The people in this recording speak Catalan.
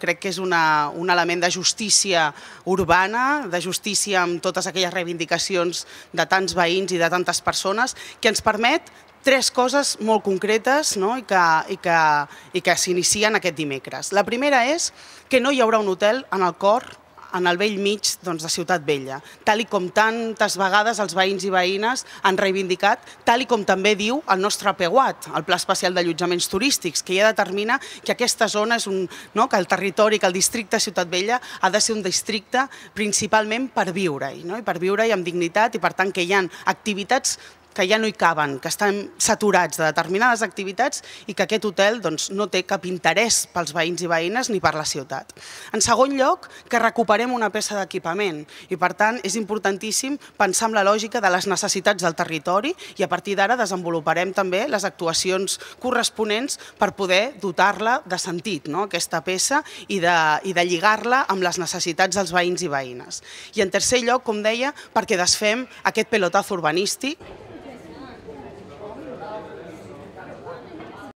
Crec que és una, un element de justícia urbana, de justícia amb totes aquelles reivindicacions de tants veïns i de tantes persones, que ens permet tres coses molt concretes no? i que, i que, i que s'inicien aquest dimecres. La primera és que no hi haurà un hotel en el cor en el vell mig doncs, de Ciutat Vella, tal i com tantes vegades els veïns i veïnes han reivindicat, tal i com també diu el nostre PEUAT, el Pla Especial d'Allotjaments Turístics, que ja determina que aquesta zona és un, no, que el territori, que el districte Ciutat Vella ha de ser un districte principalment per viure-hi, no? i per viure-hi amb dignitat i per tant que hi ha activitats que ja no hi caben, que estan saturats de determinades activitats i que aquest hotel doncs, no té cap interès pels veïns i veïnes ni per la ciutat. En segon lloc, que recuperem una peça d'equipament i per tant és importantíssim pensar en la lògica de les necessitats del territori i a partir d'ara desenvoluparem també les actuacions corresponents per poder dotar-la de sentit, no? aquesta peça, i de, i de lligar-la amb les necessitats dels veïns i veïnes. I en tercer lloc, com deia, perquè desfem aquest pelotazo urbanístic